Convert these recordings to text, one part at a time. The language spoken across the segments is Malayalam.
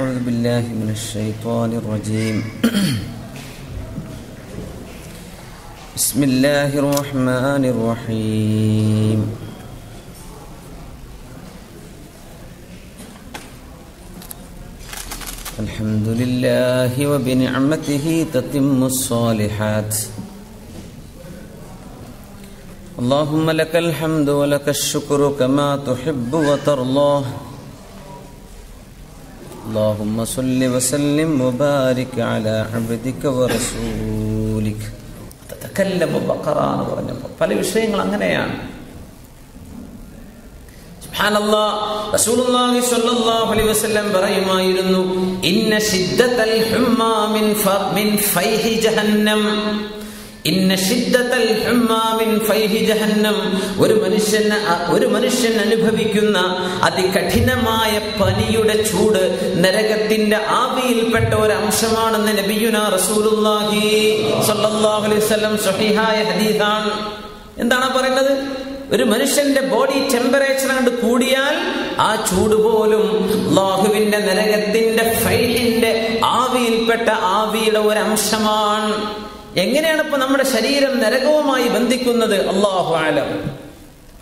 أعوذ بالله من الشيطان الرجيم. بسم الله الرحمن الرحيم. الحمد لله وبنعمته تتم الصالحات. اللهم لك الحمد ولك الشكر كما تحب وترضاه اللهم صل وسلم وبارك على عبدك ورسولك تتكلم بقرة എന്ന് പറഞ്ഞപ്പോൾ പല വിഷയങ്ങൾ അങ്ങനെയാണ് സുബ്ഹാനല്ലാഹ് റസൂലുള്ളാഹി സ്വല്ലല്ലാഹു അലൈഹി വസല്ലം പറയുമായിരുന്നു ഇന്ന ഒരു മനുഷ്യൻ ഒരു മനുഷ്യൻ അനുഭവിക്കുന്ന അതികഠിനമായ പനിയുടെ ചൂട് നരകത്തിന്റെ ആവിയിൽപ്പെട്ട ഒരു അംശമാണെന്ന് നബിയുന അലൈഹി വസല്ലം ഹദീസാണ്. എന്താണ് പറയുന്നത്? ഒരു മനുഷ്യന്റെ ബോഡി ടെമ്പറേച്ചർ കണ്ട് കൂടിയാൽ ആ ചൂട് പോലും ലാഹുവിന്റെ നരകത്തിന്റെ ഫൈലിന്റെ ആവിയിൽപ്പെട്ട ആവിയുടെ ഒരു അംശമാണ് എങ്ങനെയാണ് ഇപ്പൊ നമ്മുടെ ശരീരം നരകവുമായി ബന്ധിക്കുന്നത്? അള്ളാഹു ആലം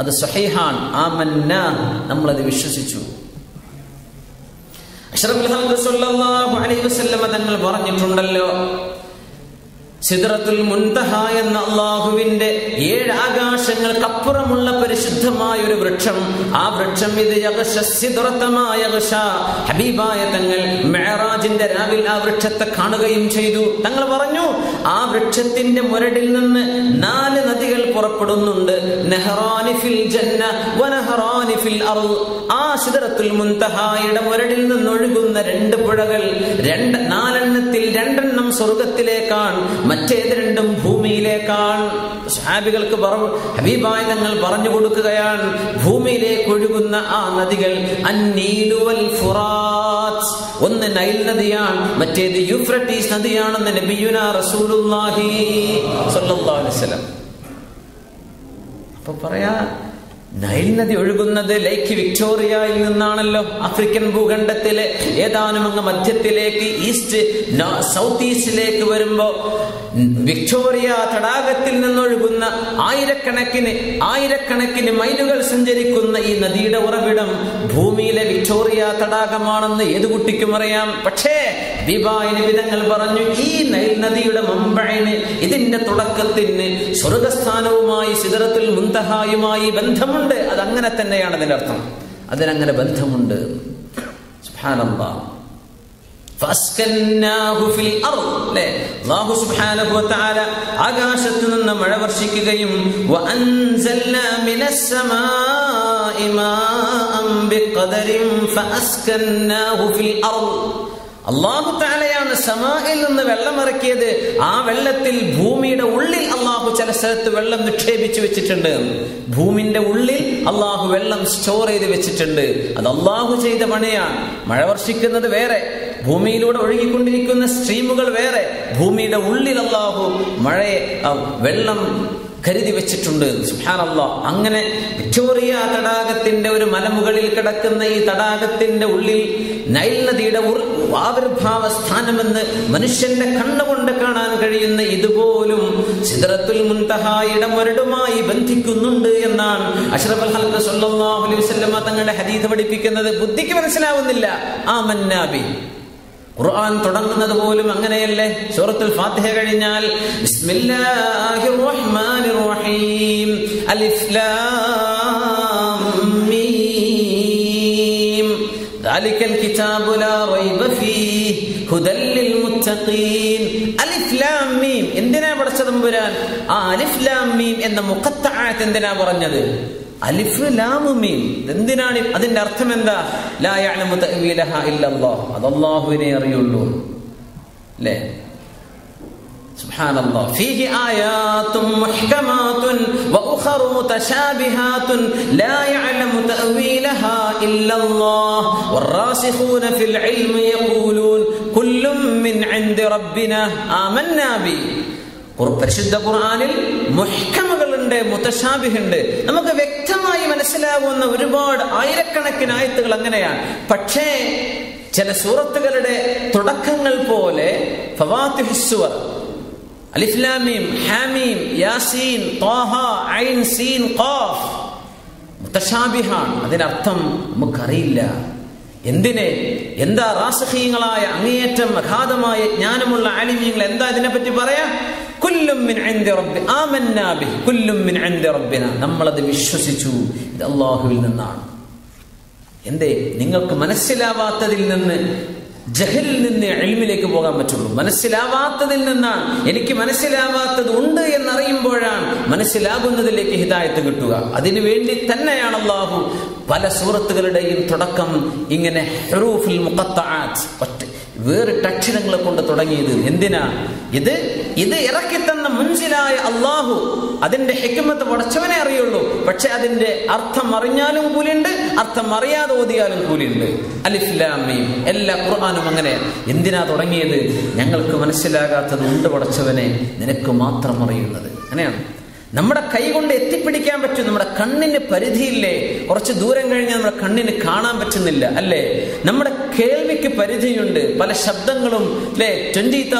അത് സഹീഹാൻ ആമന്ന. മന്ന നമ്മളത് വിശ്വസിച്ചു. അഷ്റഫുൽ തങ്ങൾ പറഞ്ഞിട്ടുണ്ടല്ലോ സിദ്റത്തുൽ മുൻതഹ എന്ന അള്ളാഹുവിന്റെ ഏഴ് ആകാശങ്ങൾക്കപ്പുറമുള്ള പരിശുദ്ധമായ ഒരു വൃക്ഷം ആ വൃക്ഷം ഇത്. ഹബീബായ തങ്ങൾ മെഹറാജിന്റെ രാവിൽ ആ വൃക്ഷത്തെ കാണുകയും ചെയ്തു തങ്ങൾ പറഞ്ഞു ആ വൃക്ഷത്തിന്റെ മുരടിൽ നിന്ന് നാല് നദികൾ പുറപ്പെടുന്നുണ്ട്. ആ സിദറത്തുൽ മുൻതഹായുടെ മുരടിൽ നിന്നൊഴുകുന്ന രണ്ട് പുഴകൾ രണ്ട് നാലെണ്ണത്തിൽ രണ്ടെണ്ണം സ്വർഗത്തിലേക്കാണ് മറ്റേത് രണ്ടും ഭൂമിയിലേക്കാൾ സഹാബികൾക്ക് പറ- ഹബീബായ തങ്ങൾ പറഞ്ഞു കൊടുക്കുകയാണ്. ഭൂമിയിലേക്ക് ഒഴുകുന്ന ആ നദികൾ ഫുറാത്ത്. ഒന്ന് നൈൽ നദിയാണ് മറ്റേത് യുഫ്രട്ടീസ് നദിയാണെന്ന് നബിയുന റസൂലുള്ളാഹി അലൈഹി വസല്ലം. അപ്പൊ പറയാ നൈൽ നദി ഒഴുകുന്നത് ലേക്ക് വിക്ടോറിയയിൽ നിന്നാണല്ലോ. ആഫ്രിക്കൻ ഭൂഖണ്ഡത്തിലെ ഏതാനും അങ്ങ് മധ്യത്തിലേക്ക് ഈസ്റ്റ് സൗത്ത് ഈസ്റ്റിലേക്ക് വരുമ്പോ വിക്ടോറിയ തടാകത്തിൽ നിന്നൊഴുകുന്ന ആയിരക്കണക്കിന് ആയിരക്കണക്കിന് മൈലുകൾ സഞ്ചരിക്കുന്ന ഈ നദിയുടെ ഉറവിടം ഭൂമിയിലെ വിക്ടോറിയ തടാകമാണെന്ന് ഏത് കുട്ടിക്കും അറിയാം. പക്ഷേ വിധങ്ങൾ പറഞ്ഞു ഈ നൈൽ നദിയുടെ മമ്പഴിന് ഇതിന്റെ തുടക്കത്തിന് സ്വർഗസ്ഥാനവുമായി സിദറത്തുൽ മുന്തഹായുമായി ബന്ധമുണ്ട്. അതങ്ങനെ തന്നെയാണ് അതിന്റെ അർത്ഥം. അതിനങ്ങനെ ബന്ധമുണ്ട്. വതആല ആകാശത്ത് നിന്ന് മഴ വർഷിക്കുകയും ഫഅസ്കന്നാഹു ഫിൽ അർദ്. അള്ളാഹു താലയാണ് സമായിൽ നിന്ന് വെള്ളം ഇറക്കിയത്. ആ വെള്ളത്തിൽ ഭൂമിയുടെ ഉള്ളിൽ അള്ളാഹു ചില സ്ഥലത്ത് വെള്ളം നിക്ഷേപിച്ചു വെച്ചിട്ടുണ്ട്. ഭൂമിന്റെ ഉള്ളിൽ അള്ളാഹു വെള്ളം സ്റ്റോർ ചെയ്ത് വെച്ചിട്ടുണ്ട്. അത് അള്ളാഹു ചെയ്ത പണിയാണ്. മഴ വർഷിക്കുന്നത് വേറെ. ഭൂമിയിലൂടെ ഒഴുകിക്കൊണ്ടിരിക്കുന്ന സ്ട്രീമുകൾ വേറെ. ഭൂമിയുടെ ഉള്ളിൽ അള്ളാഹു മഴയെ വെള്ളം കരുതി വെച്ചിട്ടുണ്ട് സുഹാനല്ല അങ്ങനെ വിക്ടോറിയ തടാകത്തിന്റെ ഒരു മലമുകളിൽ കിടക്കുന്ന ഈ തടാകത്തിന്റെ ഉള്ളിൽ നൈൽ നദിയുടെ ആവിർഭാവ സ്ഥാനമെന്ന് മനുഷ്യന്റെ കണ്ണുകൊണ്ട് കാണാൻ കഴിയുന്ന ഇതുപോലും സിദ്രത്തുൽ മുൻതഹായുടെ മുരടുമായി ബന്ധിക്കുന്നുണ്ട് എന്നാണ് അഷ്റഫൽ ഹൽക്ക് സല്ലല്ലാഹു അലൈഹി വസല്ലമ തങ്ങളുടെ ഹരീത പഠിപ്പിക്കുന്നത്. ബുദ്ധിക്ക് മനസ്സിലാവുന്നില്ല. ആ മന്നാബി ഖുർആൻ തുടങ്ങുന്നത് പോലും അങ്ങനെയല്ലേ? സൂറത്തുൽ ഫാത്തിഹ കഴിഞ്ഞാൽ ബിസ്മില്ലാഹിർ റഹ്മാനിർ റഹീം അലിഫ് ലാം മീം. ദാലിക്കൽ കിതാബു ലാ റൈബ ഫീഹി ഹുദൽ ലിൽ മുത്തഖീൻ. അലിഫ് ലാം മീം. എന്തിനാ പഠിച്ചത് മുമ്പുരാൻ? ആ അലിഫ് ലാം മീം എന്ന മുഖത്താഴത്ത് എന്തിനാ പറഞ്ഞത്? അലിഫ് ലാമു മീം എന്തിനാണ് അതിന്റെ അർത്ഥം എന്താ ലാ യഅലമു തഅവീലഹ ഇല്ലല്ലാഹ് അത് അല്ലാഹുവിനെ അറിയുള്ളൂ അല്ലേ سبحان الله فيه آيات محكمات وأخر متشابهات لا يعلم تأويلها إلا الله والراسخون في العلم يقولون كل من عند ربنا آمنا به ഖുർ- പരിശുദ്ധ ഖുർആാനിൽ മുഹ്കമകളുണ്ട് മുത്തശാബിഹുണ്ട് നമുക്ക് വ്യക്തമായി മനസ്സിലാവുന്ന ഒരുപാട് ആയിരക്കണക്കിന് ആയത്തുകൾ അങ്ങനെയാണ്. പക്ഷേ ചില സൂറത്തുകളുടെ തുടക്കങ്ങൾ പോലെ യാസീൻ ഐൻ ഖാഫ് അതിനർത്ഥം നമുക്കറിയില്ല. എന്തിനെ? എന്താ റാസഹീങ്ങളായ അങ്ങേയറ്റം അഗാധമായ ജ്ഞാനമുള്ള ആലിമീങ്ങൾ എന്താ ഇതിനെ പറ്റി പറയാ? നമ്മളത് വിശ്വസിച്ചു. ഇത് അള്ളാഹുവിൽ നിന്നാണ്. എന്തേ? നിങ്ങൾക്ക് മനസ്സിലാവാത്തതിൽ നിന്ന് ജഹലിൽ നിന്ന് എളിമിലേക്ക് പോകാൻ പറ്റുള്ളൂ. മനസ്സിലാവാത്തതിൽ നിന്നാണ്. എനിക്ക് മനസ്സിലാവാത്തത് ഉണ്ട് എന്നറിയുമ്പോഴാണ് മനസ്സിലാകുന്നതിലേക്ക് ഹിതായത്ത് കിട്ടുക. അതിനുവേണ്ടി തന്നെയാണ് അള്ളാഹു പല സൂറത്തുകളുടെയും തുടക്കം ഇങ്ങനെ ഹെറൂഫിൽ മുഖത്താറ്റ് ഒറ്റ വേറിട്ട അക്ഷരങ്ങളെ കൊണ്ട് തുടങ്ങിയത്. എന്തിനാ? ഇത് ഇത് ഇറക്കി തന്ന മുൻസിലായ അള്ളാഹു അതിന്റെ ഹിക്മത്ത് പടച്ചവനെ അറിയുള്ളൂ. പക്ഷെ അതിന്റെ അർത്ഥം അറിഞ്ഞാലും കൂലിയുണ്ട് അർത്ഥം അറിയാതെ ഓതിയാലും കൂലിയുണ്ട് അലിഫ്ലാമയും എല്ലാ ഖുർആാനും അങ്ങനെ. എന്തിനാ തുടങ്ങിയത്? ഞങ്ങൾക്ക് മനസ്സിലാകാത്തത് ഉണ്ട് പടച്ചവനെ നിനക്ക് മാത്രം അറിയുന്നത്. അങ്ങനെയാണ്. നമ്മുടെ കൈകൊണ്ട് എത്തിപ്പിടിക്കാൻ പറ്റും. നമ്മുടെ കണ്ണിന് പരിധിയില്ലേ? കുറച്ച് ദൂരം കഴിഞ്ഞ് നമ്മുടെ കണ്ണിന് കാണാൻ പറ്റുന്നില്ല അല്ലേ? നമ്മുടെ കേൾവിക്ക് പരിധിയുണ്ട്. പല ശബ്ദങ്ങളും അല്ലേ? ട്വന്റി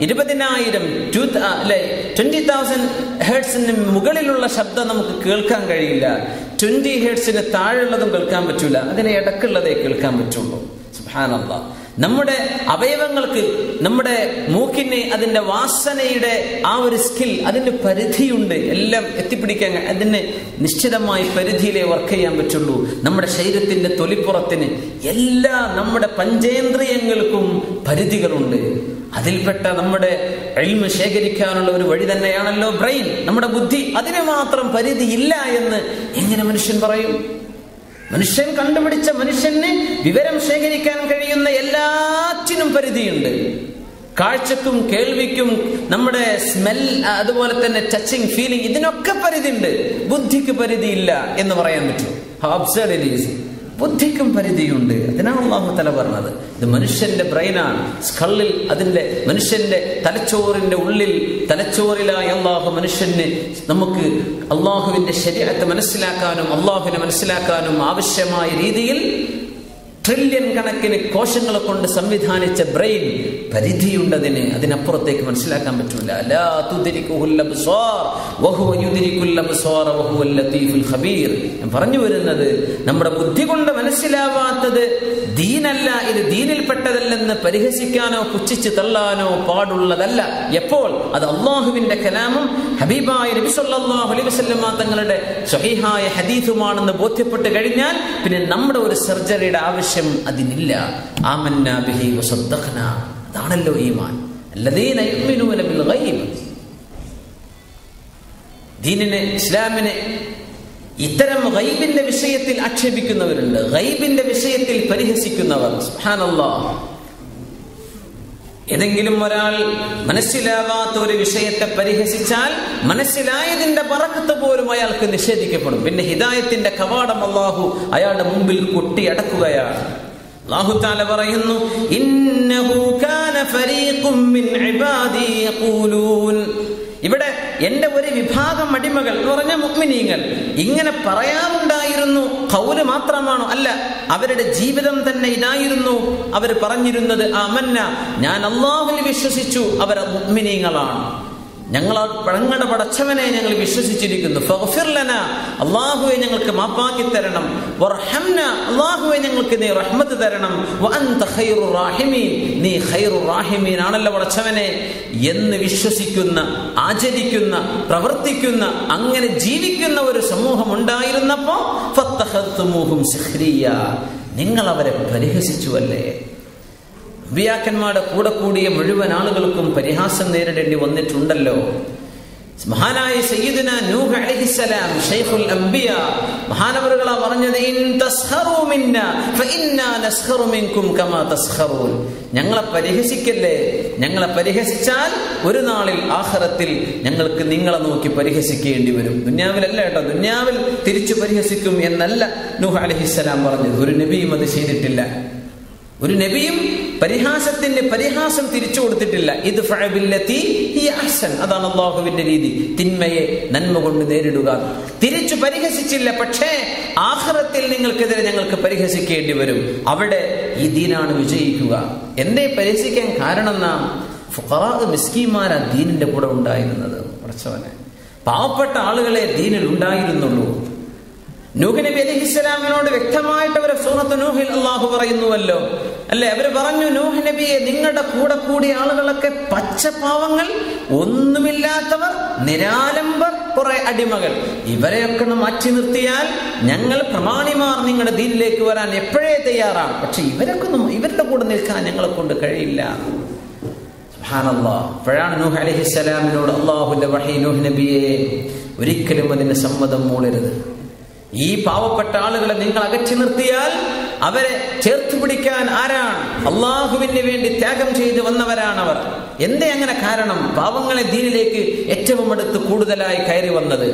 ഇരുപതിനായിരം ടു അല്ലെ? ട്വന്റി തൗസൻഡ് ഹേഡ്സിന് മുകളിലുള്ള ശബ്ദം നമുക്ക് കേൾക്കാൻ കഴിയില്ല. ട്വന്റി ഹേഡ്സിന് താഴെയുള്ളതും കേൾക്കാൻ പറ്റൂല. അതിന് ഇടക്കുള്ളതേ കേൾക്കാൻ പറ്റുള്ളൂ. സുഹാനല്ല നമ്മുടെ അവയവങ്ങൾക്ക് നമ്മുടെ മൂക്കിന് അതിന്റെ വാസനയുടെ ആ ഒരു സ്കിൽ അതിന്റെ പരിധിയുണ്ട്. എല്ലാം എത്തിപ്പിടിക്കാൻ അതിന് നിശ്ചിതമായി പരിധിയിലെ വർക്ക് ചെയ്യാൻ പറ്റുള്ളൂ. നമ്മുടെ ശരീരത്തിന്റെ തൊലിപ്പുറത്തിന് എല്ലാ നമ്മുടെ പഞ്ചേന്ദ്രിയങ്ങൾക്കും പരിധികളുണ്ട്. അതിൽപ്പെട്ട നമ്മുടെ എൽമ ശേഖരിക്കാനുള്ള ഒരു വഴി തന്നെയാണല്ലോ ബ്രെയിൻ. നമ്മുടെ ബുദ്ധി അതിന് മാത്രം പരിധി ഇല്ല എന്ന് എങ്ങനെ മനുഷ്യൻ പറയും? മനുഷ്യൻ കണ്ടുപിടിച്ച മനുഷ്യന് വിവരം ശേഖരിക്കാൻ കഴിയുന്ന എല്ലാറ്റിനും പരിധിയുണ്ട്. കാഴ്ചക്കും കേൾവിക്കും നമ്മുടെ സ്മെൽ അതുപോലെ തന്നെ ടച്ചിങ് ഫീലിംഗ് ഇതിനൊക്കെ പരിധിയുണ്ട്. ബുദ്ധിക്ക് പരിധിയില്ല എന്ന് പറയാൻ പറ്റും. ഈസ് ബുദ്ധിക്കും പരിധിയുണ്ട്. അതിനാണ് അള്ളാഹു തല പറഞ്ഞത്. ഇത് മനുഷ്യന്റെ ബ്രെയിനാണ്. സ്കള്ളിൽ അതിന്റെ മനുഷ്യന്റെ തലച്ചോറിന്റെ ഉള്ളിൽ തലച്ചോറിലായി അള്ളാഹു മനുഷ്യന് നമുക്ക് അള്ളാഹുവിന്റെ ശരീരത്തെ മനസ്സിലാക്കാനും അള്ളാഹുവിനെ മനസ്സിലാക്കാനും ആവശ്യമായ രീതിയിൽ ട്രില്യൺ കണക്കിന് കോശങ്ങളെ കൊണ്ട് സംവിധാനിച്ച ബ്രെയിൻ പരിധിയുണ്ടതിന് അതിനപ്പുറത്തേക്ക് മനസ്സിലാക്കാൻ പറ്റൂല. ഞാൻ പറഞ്ഞു വരുന്നത് നമ്മുടെ ബുദ്ധി കൊണ്ട് മനസ്സിലാവാത്തത് ദീനല്ല ഇത് ദീനിൽപ്പെട്ടതല്ലെന്ന് പരിഹസിക്കാനോ പുച്ഛിച്ച് തള്ളാനോ പാടുള്ളതല്ല. എപ്പോൾ? അത് അള്ളാഹുവിന്റെ കലാമും ഹബീബായ നബി സല്ലല്ലാഹു അലൈഹി വസല്ലമ തങ്ങളുടെ സ്വഹീഹായ ഹദീസുമാണെന്ന് ബോധ്യപ്പെട്ട് കഴിഞ്ഞാൽ പിന്നെ നമ്മുടെ ഒരു സർജറിയുടെ ആവശ്യം അതിനില്ല. ആമന്ന ബിഹി വസദ്ദഖ്ന അതാണല്ലോ ഈമാൻ. അല്ലദീന യുമിനൂന ബിൽ ഗൈബ്. ദീനിനെ ഇസ്ലാമിനെ ഇത്തരം ഗൈബിന്റെ വിഷയത്തിൽ ആക്ഷേപിക്കുന്നവരുണ്ട്. ഗൈബിന്റെ വിഷയത്തിൽ പരിഹസിക്കുന്നവർ. സുബ്ഹാനല്ലാഹ്. ഏതെങ്കിലും ഒരാൾ മനസ്സിലാവാത്ത ഒരു വിഷയത്തെ പരിഹസിച്ചാൽ മനസ്സിലായതിന്റെ പറക്കത്ത് പോലും അയാൾക്ക് നിഷേധിക്കപ്പെടും. പിന്നെ ഹിദായത്തിന്റെ കവാടം അള്ളാഹു അയാളുടെ മുമ്പിൽ കൊട്ടിയടക്കുകയാണ്. അള്ളാഹു താല പറയുന്നു ഇന്നഹു കാന ഫരീഖും മിൻ ഇബാദി യഖൂലൂൻ. ഇവിടെ എന്റെ ഒരു വിഭാഗം അടിമകൾ എന്ന് പറഞ്ഞ മുഗ്മിനീങ്ങൾ. ഇങ്ങനെ പറയാറുണ്ടായിരുന്നു. കൗൽ മാത്രമാണോ? അല്ല അവരുടെ ജീവിതം തന്നെ ഇതായിരുന്നു. അവർ പറഞ്ഞിരുന്നത് ആ മന്ന ഞാൻ അള്ളാഹുവിൽ വിശ്വസിച്ചു അവർ മുഗ്മിനീങ്ങളാണ്. ഞങ്ങൾ ഞങ്ങളുടെ പടച്ചവനെ ഞങ്ങൾ വിശ്വസിച്ചിരിക്കുന്നു. അള്ളാഹുവെ ഞങ്ങൾക്ക് മാപ്പാക്കി തരണം. അള്ളാഹുവെ ഞങ്ങൾക്ക് നീ റഹ്മത്ത് തരണം. ഖൈറു റാഹിമീൻ നീ ഖൈറു റാഹിമീൻ ആണല്ലോ പടച്ചവനെ. എന്ന് വിശ്വസിക്കുന്ന ആചരിക്കുന്ന പ്രവർത്തിക്കുന്ന അങ്ങനെ ജീവിക്കുന്ന ഒരു സമൂഹം ഉണ്ടായിരുന്നപ്പോ ഫത്തഖത്തുമൂഹും സിഹ്രിയ നിങ്ങൾ അവരെ പരിഹസിച്ചു അല്ലേ അമ്പിയാക്കന്മാരുടെ കൂടെ കൂടിയ മുഴുവൻ ആളുകൾക്കും പരിഹാസം നേരിടേണ്ടി വന്നിട്ടുണ്ടല്ലോ. മഹാനായ സയ്യിദിന നൂഹ് അലൈഹിസ്സലാം ഷൈഖുൽ അംബിയ മഹാനവറുകളാ പറഞ്ഞത് ഇൻ തസ്ഖറു മിന്ന ഫഇന്നാ നസ്ഖറു മിൻകും കമാ തസ്ഖറൂൻ. ഞങ്ങളെ പരിഹസിക്കല്ലേ? ഞങ്ങളെ പരിഹസിച്ചാൽ ഒരു നാളിൽ ആഖിറത്തിൽ ഞങ്ങൾക്ക് നിങ്ങളെ നോക്കി പരിഹസിക്കേണ്ടി വരും. ദുന്യാവിലല്ല കേട്ടോ ദുന്യാവിൽ തിരിച്ചു പരിഹസിക്കും എന്നല്ല നൂഹ് അലൈഹിസ്സലാം പറഞ്ഞത്. ഒരു നബിയും അത് ചെയ്തിട്ടില്ല. ഒരു നബിയും പരിഹാസത്തിന് പരിഹാസം തിരിച്ചു കൊടുത്തിട്ടില്ല. ഇത് അഹ്സൻ. അതാണ് അള്ളാഹുവിന്റെ രീതി. തിന്മയെ നന്മ കൊണ്ട് നേരിടുക. തിരിച്ചു പരിഹസിച്ചില്ല പക്ഷേ ആഖിറത്തിൽ നിങ്ങൾക്കെതിരെ ഞങ്ങൾക്ക് പരിഹസിക്കേണ്ടി വരും. അവിടെ ഈ ദീനാണ് വിജയിക്കുക. എന്തേ പരിഹസിക്കാൻ കാരണം നാം ഫുഖാ ദീനിന്റെ കൂടെ ഉണ്ടായിരുന്നത്. കുറച്ചവനെ പാവപ്പെട്ട ആളുകളെ ദീനിൽ ഉണ്ടായിരുന്നുള്ളൂ. നൂഹ് നബി അലഹിസ്സലാമിനോട് വ്യക്തമായിട്ട് അവരെ സൂറത്ത് നൂഹിൽ അള്ളാഹു പറയുന്നുവല്ലോ അല്ലെ? അവർ പറഞ്ഞു നൂഹ് നബിയെ നിങ്ങളുടെ കൂടെ കൂടിയ ആളുകളൊക്കെ പച്ചപ്പാവങ്ങൾ ഒന്നുമില്ലാത്തവർ നിരാലംബർ കുറെ അടിമകൾ. ഇവരെയൊക്കെ മാറ്റി നിർത്തിയാൽ ഞങ്ങൾ പ്രമാണിമാർ നിങ്ങളുടെ ദീനിലേക്ക് വരാൻ എപ്പോഴേ തയ്യാറാണ്. പക്ഷെ ഇവരൊക്കെ ഒന്നും ഇവരുടെ കൂടെ നിൽക്കാൻ ഞങ്ങളെ കൊണ്ട് കഴിയില്ല. അപ്പോഴാണ് നൂഹ് അലഹിസ്സലാമിനോട് അള്ളാഹുന്റെ വഹി നൂഹ് നബിയെ ഒരിക്കലും അതിന് സമ്മതം മൂളരുത് ഈ പാവപ്പെട്ട ആളുകളെ നിങ്ങൾ അകറ്റി നിർത്തിയാൽ അവരെ ചേർത്ത് പിടിക്കാൻ ആരാണ്? അള്ളാഹുവിന് വേണ്ടി ത്യാഗം ചെയ്ത് വന്നവരാണ് അവർ എന്തേ അങ്ങനെ കാരണം? പാവങ്ങളെ ദീനിലേക്ക് ഏറ്റവും അടുത്ത് കൂടുതലായി കയറി വന്നത്.